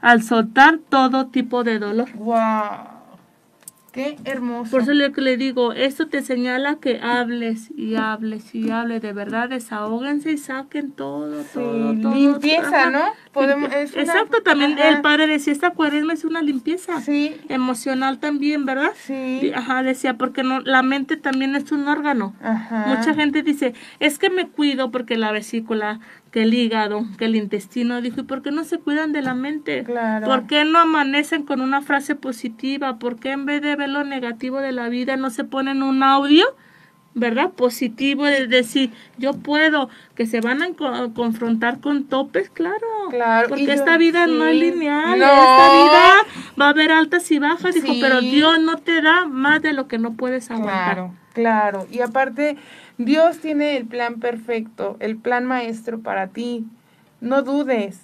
al soltar todo tipo de dolor. ¡Wow! Qué hermoso. Por eso lo que le digo, esto te señala que hables y hables y hables, de verdad, desahóguense y saquen todo, todo, todo. Limpieza, ¿no? Podemos, Exacto, también el padre decía, esta cuaresma es una limpieza sí. emocional también, ¿verdad? Sí. Ajá, decía, porque no, la mente también es un órgano. Ajá. Mucha gente dice, es que me cuido porque la vesícula que el hígado, que el intestino. Dijo, ¿y por qué no se cuidan de la mente? Claro. ¿Por qué no amanecen con una frase positiva? ¿Por qué en vez de ver lo negativo de la vida no se ponen un audio? ¿verdad? Positivo de decir, yo puedo, que se van a confrontar con topes, claro. Claro. Porque esta vida no es lineal, esta vida va a haber altas y bajas, dijo, pero Dios no te da más de lo que no puedes aguantar. Claro, claro. Y aparte, Dios tiene el plan perfecto, el plan maestro para ti. No dudes,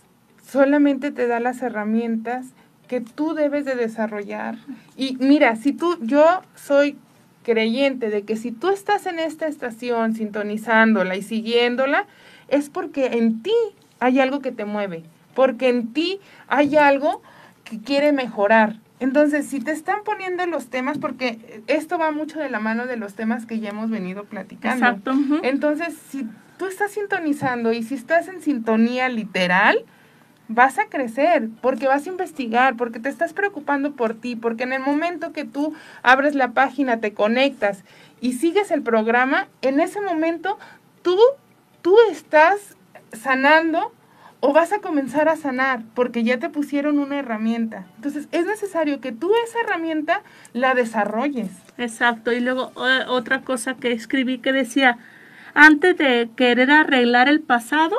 solamente te da las herramientas que tú debes de desarrollar. Y mira, si tú, yo soy creyente de que si tú estás en esta estación sintonizándola y siguiéndola, es porque en ti hay algo que te mueve, porque en ti hay algo que quiere mejorar. Entonces, si te están poniendo los temas, porque esto va mucho de la mano de los temas que ya hemos venido platicando. Exacto. Entonces, si tú estás sintonizando y si estás en sintonía literal, vas a crecer, porque vas a investigar, porque te estás preocupando por ti, porque en el momento que tú abres la página, te conectas y sigues el programa, en ese momento tú, tú estás sanando o vas a comenzar a sanar porque ya te pusieron una herramienta. Entonces es necesario que tú esa herramienta la desarrolles. Exacto. Y luego otra cosa que escribí que decía, antes de querer arreglar el pasado,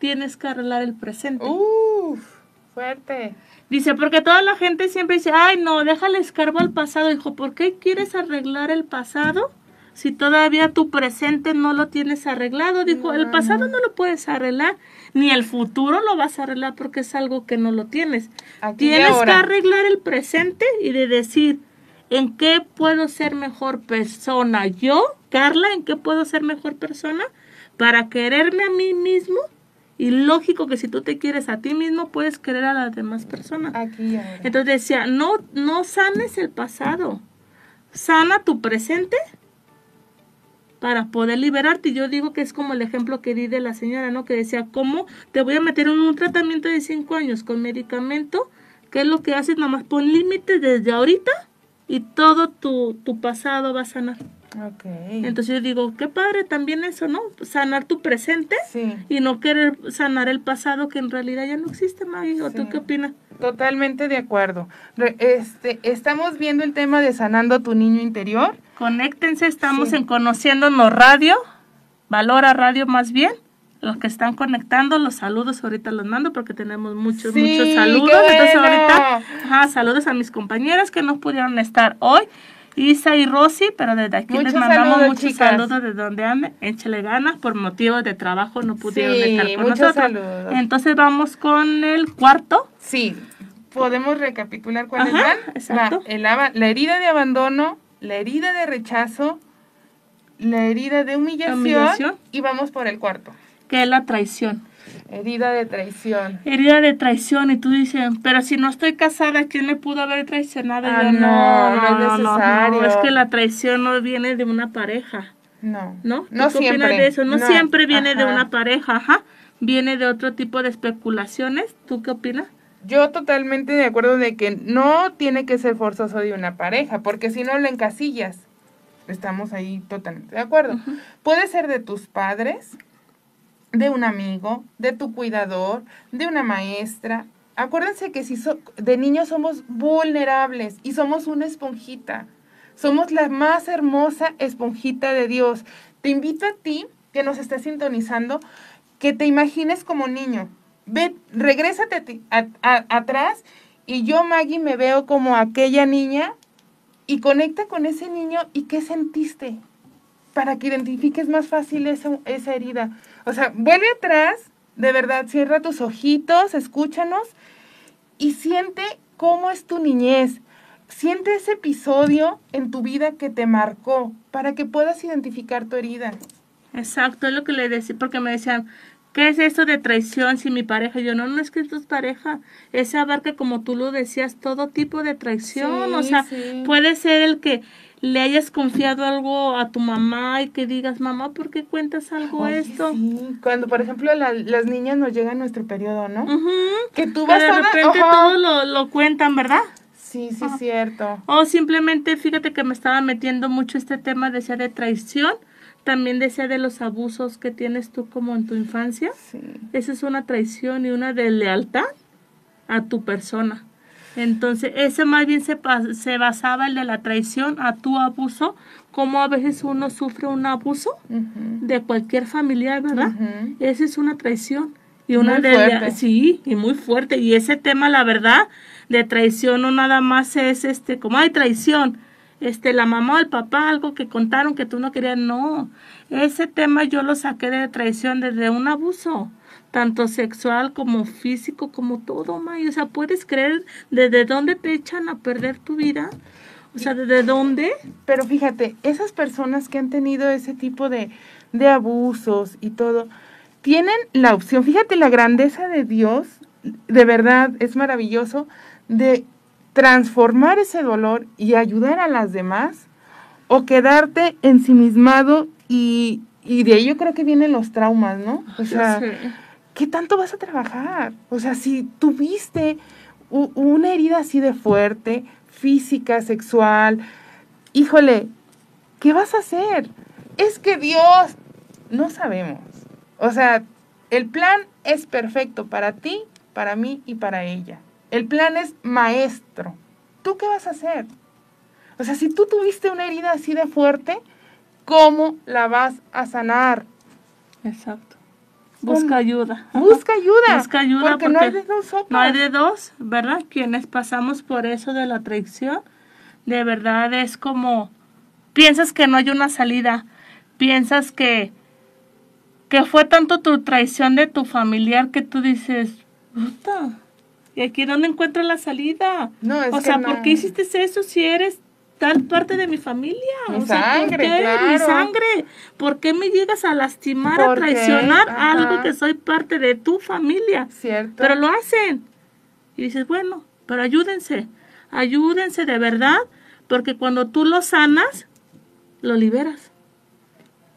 tienes que arreglar el presente. Uf, fuerte. Dice, porque toda la gente siempre dice, ay no, déjale escarbo al pasado. Dijo, ¿por qué quieres arreglar el pasado? Si todavía tu presente no lo tienes arreglado. Dijo, el pasado no lo puedes arreglar, ni el futuro lo vas a arreglar porque es algo que no lo tienes. tienes que arreglar el presente y de decir, ¿en qué puedo ser mejor persona? Yo, Carla, ¿en qué puedo ser mejor persona? Para quererme a mí mismo. Y lógico que si tú te quieres a ti mismo, puedes querer a las demás personas. Aquí Entonces decía, no, no sanes el pasado. Sana tu presente para poder liberarte. Y yo digo que es como el ejemplo que di de la señora, ¿no? Que decía, ¿cómo te voy a meter en un tratamiento de cinco años con medicamento? ¿Qué es lo que haces? Nomás pon límites desde ahorita y todo tu, tu pasado va a sanar. Okay. Entonces yo digo, qué padre también eso, ¿no? Sanar tu presente sí. y no querer sanar el pasado que en realidad ya no existe, Maggie. ¿O tú qué opinas? Totalmente de acuerdo. Este, estamos viendo el tema de sanando tu niño interior. Conéctense, estamos en Conociéndonos Radio, Valora Radio más bien. Los que están conectando, los saludos ahorita los mando porque tenemos muchos, muchos saludos. Entonces ahorita, ajá, saludos a mis compañeras que no pudieron estar hoy. Isa y Rosy, pero desde aquí les mandamos muchos saludos de donde anden. Échale ganas, por motivos de trabajo no pudieron estar con nosotros. Saludos. Entonces vamos con el cuarto. Sí, podemos recapitular cuáles van. Exacto. La, la herida de abandono, la herida de rechazo, la herida de humillación, humillación, y vamos por el cuarto. Que es la traición. Herida de traición. Herida de traición y tú dices, pero si no estoy casada, ¿quién me pudo haber traicionado? Ah, no, no, es necesario. No, es que la traición no viene de una pareja. No. ¿No? No ¿Tú siempre. de eso? No, No, siempre viene de una pareja, ajá. Viene de otro tipo de especulaciones. ¿Tú qué opinas? Yo totalmente de acuerdo de que no tiene que ser forzoso de una pareja, porque si no lo encasillas. Estamos ahí totalmente de acuerdo. Puede ser de tus padres, de un amigo, de tu cuidador, de una maestra. Acuérdense que si so- de niños somos vulnerables y somos una esponjita. Somos la más hermosa esponjita de Dios. Te invito a ti, que nos estés sintonizando, que te imagines como niño. Ve, regrésate a atrás y yo, Maggie, me veo como aquella niña y conecta con ese niño y qué sentiste para que identifiques más fácil esa, esa herida. O sea, vuelve atrás, de verdad, cierra tus ojitos, escúchanos y siente cómo es tu niñez. Siente ese episodio en tu vida que te marcó para que puedas identificar tu herida. Exacto, es lo que le decía, porque me decían, ¿qué es eso de traición si mi pareja? Yo no, no es que es tu pareja, ese abarca como tú lo decías, todo tipo de traición, o sea, puede ser el que le hayas confiado algo a tu mamá y que digas, mamá, ¿por qué cuentas algo esto? Sí. Cuando, por ejemplo, las niñas nos llegan nuestro periodo, ¿no? Que tú vas de repente todo lo, lo, cuentan, ¿verdad? Sí, sí, cierto. O simplemente, fíjate que me estaba metiendo mucho este tema, decía de traición, también decía de los abusos que tienes tú como en tu infancia. Sí. Esa es una traición y una de lealtad a tu persona. Entonces, ese más bien se, se basaba el de la traición a tu abuso, como a veces uno sufre un abuso de cualquier familiar, ¿verdad? Esa es una traición. Y una de sí, y muy fuerte. Y ese tema, la verdad, de traición no nada más es este, como hay traición, este, la mamá o el papá, algo que contaron que tú no querías, no. Ese tema yo lo saqué de traición desde un abuso tanto sexual como físico, como todo, May. O sea, ¿puedes creer desde dónde te echan a perder tu vida? O sea, ¿desde dónde? Pero fíjate, esas personas que han tenido ese tipo de, de abusos y todo, tienen la opción, fíjate la grandeza de Dios, de verdad es maravilloso, de transformar ese dolor y ayudar a las demás, o quedarte ensimismado y, y de ahí yo creo que vienen los traumas, ¿no? O sea, ¿qué tanto vas a trabajar? O sea, si tuviste una herida así de fuerte, física, sexual, híjole, ¿qué vas a hacer? Es que Dios, no sabemos. O sea, el plan es perfecto para ti, para mí y para ella. El plan es maestro. ¿Tú qué vas a hacer? O sea, si tú tuviste una herida así de fuerte, ¿cómo la vas a sanar? Exacto. Busca ayuda. Busca <laughs> ayuda. Busca ayuda porque, no hay de dos No hay de dos, ¿verdad? Quienes pasamos por eso de la traición, de verdad es como piensas que no hay una salida, piensas que que fue tanto tu traición de tu familiar que tú dices, puta, ¿y aquí dónde encuentro la salida? No, es o sea, ¿por qué hiciste eso si eres tal parte de mi familia. Mi sangre, ¿por Mi sangre. ¿Por qué me llegas a lastimar, a traicionar algo que soy parte de tu familia? Cierto. Pero lo hacen. Y dices, bueno, pero ayúdense. Ayúdense de verdad, porque cuando tú lo sanas, lo liberas.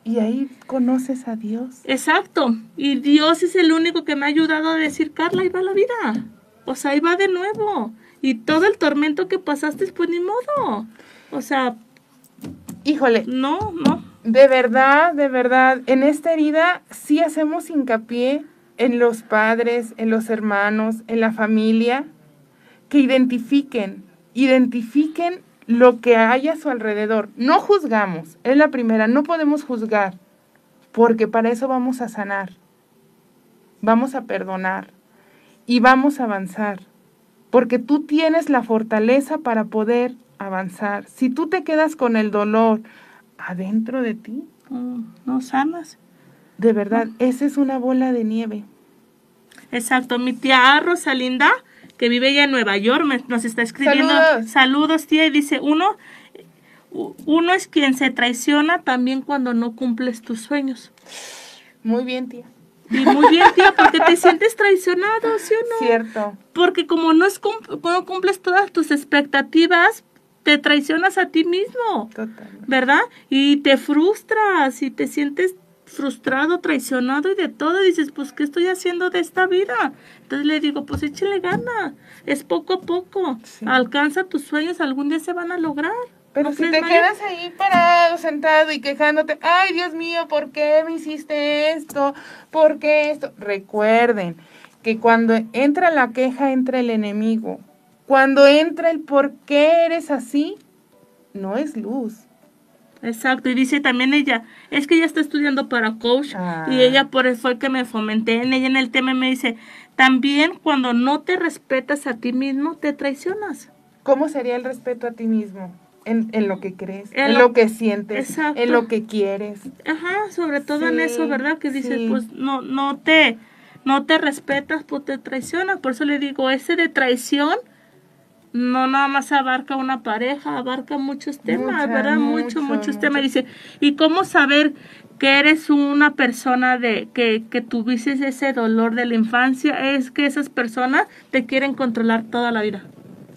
Y ahí conoces a Dios. Exacto. Y Dios es el único que me ha ayudado a decir, Carla, ahí va la vida. O sea, ahí va de nuevo. Y todo el tormento que pasaste, pues ni modo. O sea, híjole. No, no. De verdad, de verdad, en esta herida sí hacemos hincapié en los padres, en los hermanos, en la familia, que identifiquen, identifiquen lo que hay a su alrededor. No juzgamos, es la primera, no podemos juzgar, porque para eso vamos a sanar, vamos a perdonar y vamos a avanzar, porque tú tienes la fortaleza para poder avanzar. Si tú te quedas con el dolor adentro de ti, no sanas. De verdad, esa es una bola de nieve. Exacto, mi tía Rosalinda, que vive ya en Nueva York, nos está escribiendo saludos. saludos, tía, y dice, uno, uno es quien se traiciona también cuando no cumples tus sueños. Muy bien, tía. Y muy bien, tía, porque te sientes traicionado, ¿sí o no? Cierto. Porque como no, es, no cumples todas tus expectativas, te traicionas a ti mismo, ¿verdad? Y te frustras y te sientes frustrado, traicionado y de todo. dices, pues, ¿qué estoy haciendo de esta vida? Entonces le digo, pues échale gana. Es poco a poco. Alcanza tus sueños, algún día se van a lograr. Pero si te quedas ahí parado, sentado y quejándote, ay Dios mío, ¿por qué me hiciste esto? ¿Por qué esto? Recuerden que cuando entra la queja, entra el enemigo. Cuando entra el por qué eres así, no es luz. Exacto, y dice también ella, es que ella está estudiando para coach y ah. ella por eso fue que me fomenté en ella en el tema me dice, también cuando no te respetas a ti mismo, te traicionas. ¿Cómo sería el respeto a ti mismo? En, en lo que crees, en, lo, que sientes, en lo que quieres. Ajá, sobre todo en eso, ¿verdad? Que dices, pues no, no te, no te respetas, pues te traicionas. Por eso le digo, ese de traición, no nada más abarca una pareja, abarca muchos temas, ¿verdad? Muchos, muchos temas. Dice, ¿y cómo saber que eres una persona de que, que tuviste ese dolor de la infancia, es que esas personas te quieren controlar toda la vida.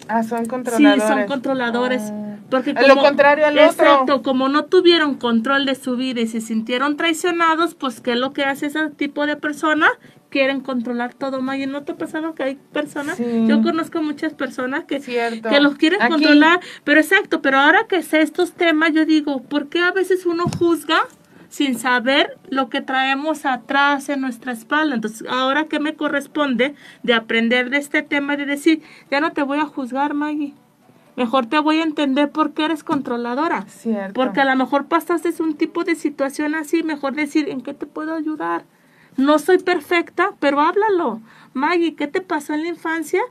Ah, son controladores. Sí, son controladores. Ah. Porque A lo contrario al otro. Exacto, como no tuvieron control de su vida y se sintieron traicionados, pues ¿qué es lo que hace ese tipo de personas? Quieren controlar todo, Maggie. ¿No te ha pasado que hay personas? Sí. Yo conozco muchas personas que, Cierto. que los quieren Aquí. controlar. Pero exacto, pero ahora que sé estos temas, yo digo, ¿por qué a veces uno juzga sin saber lo que traemos atrás en nuestra espalda? Entonces, ahora que me corresponde de aprender de este tema, de decir, ya no te voy a juzgar, Maggie. Mejor te voy a entender por qué eres controladora. Cierto. Porque a lo mejor pasaste un tipo de situación así, mejor decir, ¿en qué te puedo ayudar? No soy perfecta, pero háblalo. Maggie, ¿qué te pasó en la infancia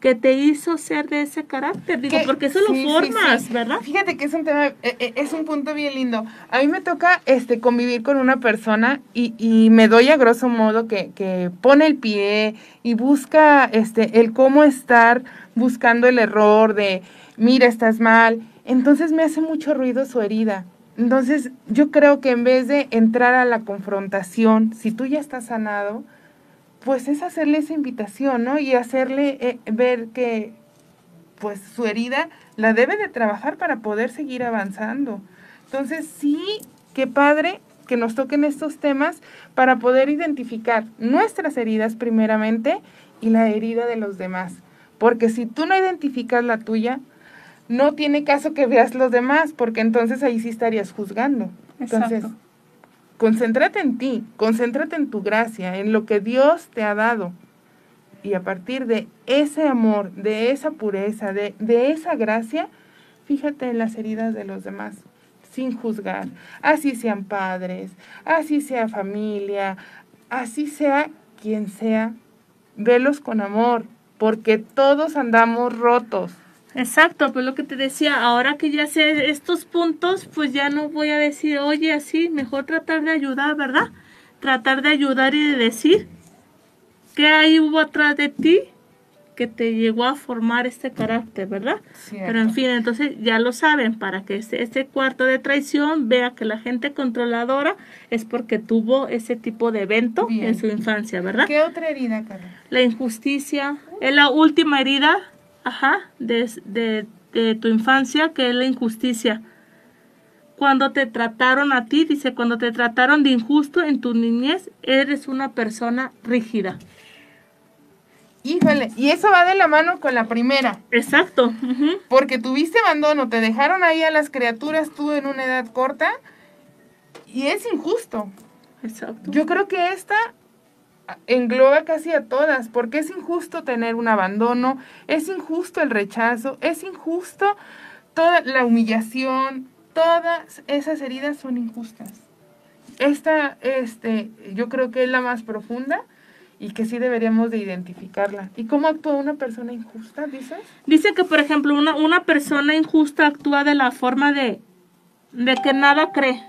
que te hizo ser de ese carácter? Digo, Que- porque eso sí, lo formas, sí. ¿verdad? Fíjate que es un tema, eh, eh, es un punto bien lindo. A mí me toca este convivir con una persona y, y me doy a grosso modo que, que pone el pie y busca este el cómo estar buscando el error de mira, estás mal. Entonces me hace mucho ruido su herida. Entonces yo creo que en vez de entrar a la confrontación, si tú ya estás sanado, pues es hacerle esa invitación, ¿no? Y hacerle eh, ver que pues su herida la debe de trabajar para poder seguir avanzando. Entonces, sí, qué padre que nos toquen estos temas para poder identificar nuestras heridas primeramente y la herida de los demás. Porque si tú no identificas la tuya, no tiene caso que veas los demás, porque entonces ahí sí estarías juzgando. Entonces, Exacto. concéntrate en ti, concéntrate en tu gracia, en lo que Dios te ha dado. Y a partir de ese amor, de esa pureza, de, de esa gracia, fíjate en las heridas de los demás, sin juzgar. Así sean padres, así sea familia, así sea quien sea, velos con amor, porque todos andamos rotos. Exacto, pues lo que te decía, ahora que ya sé estos puntos, pues ya no voy a decir, oye, así, mejor tratar de ayudar, ¿verdad? Tratar de ayudar y de decir qué ahí hubo atrás de ti que te llegó a formar este carácter, ¿verdad? Pero en fin, entonces ya lo saben, para que este, este cuarto de traición vea que la gente controladora es porque tuvo ese tipo de evento Bien. en su infancia, ¿verdad? ¿Qué otra herida, Carla? La injusticia es la última herida, ajá, de, de, de tu infancia, que es la injusticia. Cuando te trataron a ti, dice, cuando te trataron de injusto en tu niñez, eres una persona rígida. Híjole, y eso va de la mano con la primera. Exacto. Porque tuviste abandono, te dejaron ahí a las criaturas tú en una edad corta y es injusto. Exacto. Yo creo que esta engloba casi a todas, porque es injusto tener un abandono, es injusto el rechazo, es injusto toda la humillación, todas esas heridas son injustas. Esta, este, yo creo que es la más profunda y que sí deberíamos de identificarla. ¿Y cómo actúa una persona injusta, dices? Dice que, por ejemplo, una, una persona injusta actúa de la forma de, de que nada cree.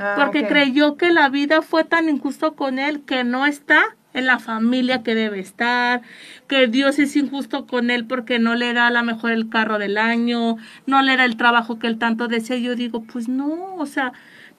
Ah, porque creyó que la vida fue tan injusto con él que no está en la familia que debe estar, que Dios es injusto con él porque no le da a lo mejor el carro del año, no le da el trabajo que él tanto desea. Yo digo, pues no, o sea,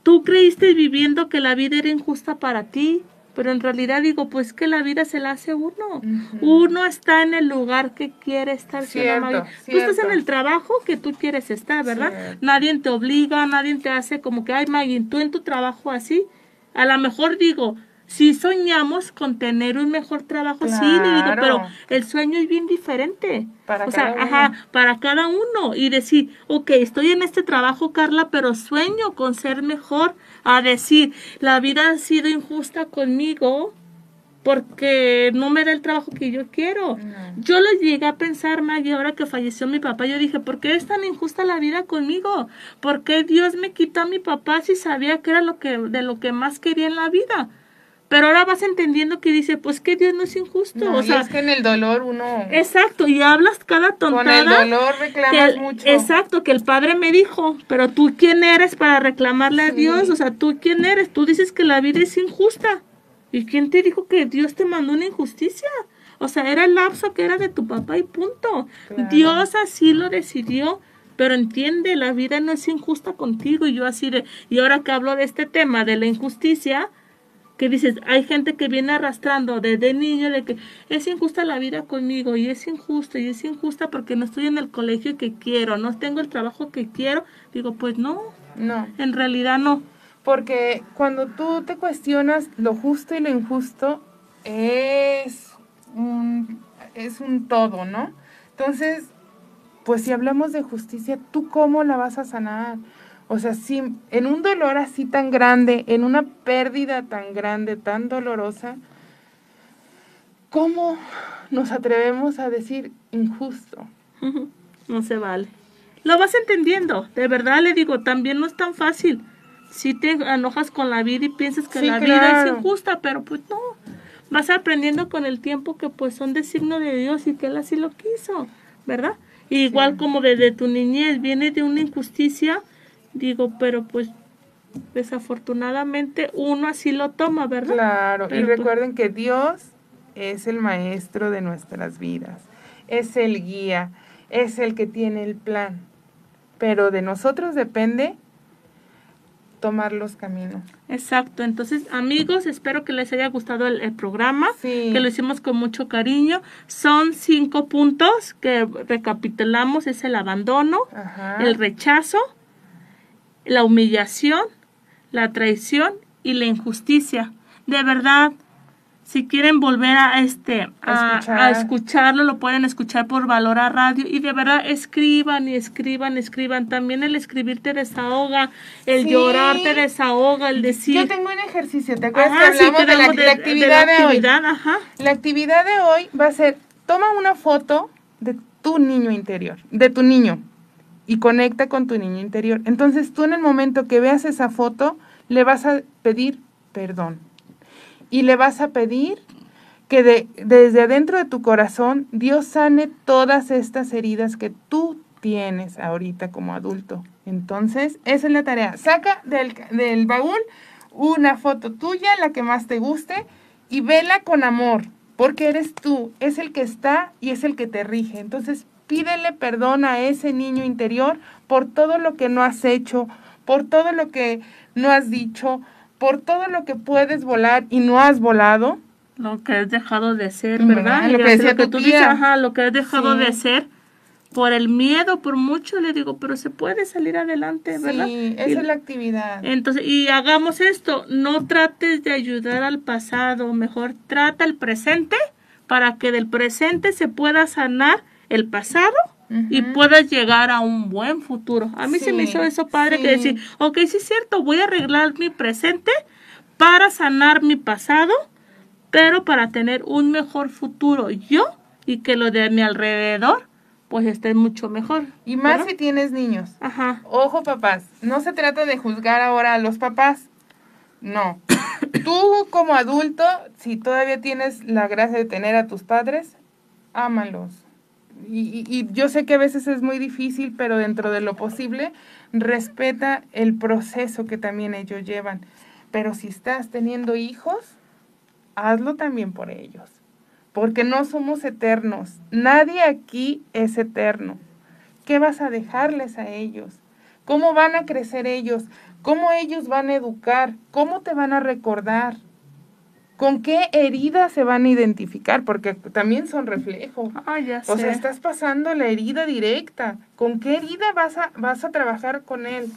tú creíste viviendo que la vida era injusta para ti, pero en realidad digo, pues que la vida se la hace uno. Uno está en el lugar que quiere estar. ¿sí o no, Cierto, Maggie? Tú estás en cierto. el trabajo que tú quieres estar, ¿verdad? Cierto. Nadie te obliga, nadie te hace como que, ay, Maggie, tú en tu trabajo así. A lo mejor digo, si soñamos con tener un mejor trabajo, sí, le digo, pero el sueño es bien diferente. Para o sea, cada uno. ajá, para cada uno. Y decir, ok, estoy en este trabajo, Carla, pero sueño con ser mejor. A decir, la vida ha sido injusta conmigo porque no me da el trabajo que yo quiero. No. Yo lo llegué a pensar, Maggie, ahora que falleció mi papá, yo dije, ¿por qué es tan injusta la vida conmigo? ¿Por qué Dios me quitó a mi papá si sabía que era lo que, de lo que más quería en la vida? Pero ahora vas entendiendo que dice, pues que Dios no es injusto. No, o y sea, es que en el dolor uno exacto, y hablas cada con tontada. el dolor reclamas el- mucho. Exacto, que el padre me dijo, pero tú quién eres para reclamarle a. Dios, o sea, tú quién eres, tú dices que la vida es injusta. ¿Y quién te dijo que Dios te mandó una injusticia? O sea, era el lapso que era de tu papá y punto. Claro. Dios así lo decidió, pero entiende, la vida no es injusta contigo. Y yo así de, y ahora que hablo de este tema de la injusticia, que dices, hay gente que viene arrastrando desde niño de que es injusta la vida conmigo y es injusta y es injusta porque no estoy en el colegio que quiero, no tengo el trabajo que quiero. Digo, pues no, No. en realidad no. Porque cuando tú te cuestionas lo justo y lo injusto, es un, es un todo, ¿no? Entonces, pues si hablamos de justicia, ¿tú cómo la vas a sanar? O sea, si en un dolor así tan grande, en una pérdida tan grande, tan dolorosa, ¿cómo nos atrevemos a decir injusto? <laughs> No se vale. Lo vas entendiendo, de verdad le digo, también no es tan fácil. Si te enojas con la vida y piensas que Sí, la vida es injusta, pero pues no. Vas aprendiendo con el tiempo que pues son de signo de Dios y que Él así lo quiso, ¿verdad? Y igual como desde tu niñez viene de una injusticia, digo, pero pues desafortunadamente uno así lo toma, ¿verdad? Claro, y pues, recuerden que Dios es el maestro de nuestras vidas, es el guía, es el que tiene el plan, pero de nosotros depende tomar los caminos. Exacto, entonces amigos, espero que les haya gustado el, el programa, Sí. que lo hicimos con mucho cariño. Son cinco puntos que recapitulamos, es el abandono, Ajá. el rechazo, la humillación, la traición y la injusticia. De verdad, si quieren volver a este a, Escuchar. a escucharlo, lo pueden escuchar por Valor a Radio y de verdad escriban y escriban, escriban. También el escribir te desahoga, el Sí. llorar te desahoga, el decir Yo tengo un ejercicio, ¿te acuerdas Ajá, que sí, hablamos de, la, quedamos la actividad de, la hoy? ajá. La actividad de hoy va a ser, toma una foto de tu niño interior, de tu niño, y conecta con tu niño interior. Entonces tú en el momento que veas esa foto, le vas a pedir perdón. Y le vas a pedir que de- desde adentro de tu corazón Dios sane todas estas heridas que tú tienes ahorita como adulto. Entonces, esa es la tarea. Saca del, del baúl una foto tuya, la que más te guste, y vela con amor, porque eres tú, es el que está y es el que te rige. Entonces, pídele perdón a ese niño interior por todo lo que no has hecho, por todo lo que no has dicho, por todo lo que puedes volar y no has volado. Lo que has dejado de ser, ¿Verdad? Lo que decía tu tú tía. dices, ajá, lo que has dejado Sí. de ser por el miedo, por mucho, le digo, pero se puede salir adelante, ¿verdad? Sí, esa Y- es la actividad. Entonces, y hagamos esto, no trates de ayudar al pasado, mejor trata el presente para que del presente se pueda sanar el pasado y puedas llegar a un buen futuro. A mí se me hizo eso padre que decir, ok, sí es cierto, voy a arreglar mi presente para sanar mi pasado, pero para tener un mejor futuro yo y que lo de mi alrededor pues esté mucho mejor. Y más ¿verdad? si tienes niños. Ajá. Ojo, papás, no se trata de juzgar ahora a los papás. No. <coughs> Tú como adulto, si todavía tienes la gracia de tener a tus padres, ámalos. Y, y- yo sé que a veces es muy difícil, pero dentro de lo posible, respeta el proceso que también ellos llevan. Pero si estás teniendo hijos, hazlo también por ellos. Porque no somos eternos. Nadie aquí es eterno. ¿Qué vas a dejarles a ellos? ¿Cómo van a crecer ellos? ¿Cómo ellos van a educar? ¿Cómo te van a recordar? ¿Con qué heridas se van a identificar? Porque también son reflejo. Ah, ya O sea, sé. estás pasando la herida directa. ¿Con qué herida vas a, vas a trabajar con él?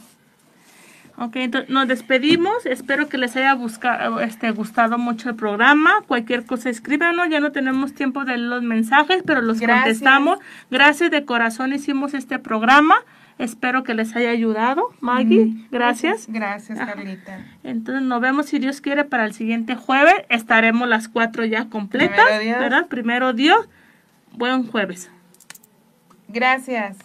Ok, entonces nos despedimos. Espero que les haya busca- este, gustado mucho el programa. Cualquier cosa escríbanos. Ya no tenemos tiempo de los mensajes, pero los Gracias. contestamos. Gracias de corazón hicimos este programa. Espero que les haya ayudado, Maggie. Mm. Gracias. Gracias, Ajá. Carlita. Entonces nos vemos si Dios quiere para el siguiente jueves. Estaremos las cuatro ya completas, Primero Dios. ¿verdad? Primero Dios. Buen jueves. Gracias.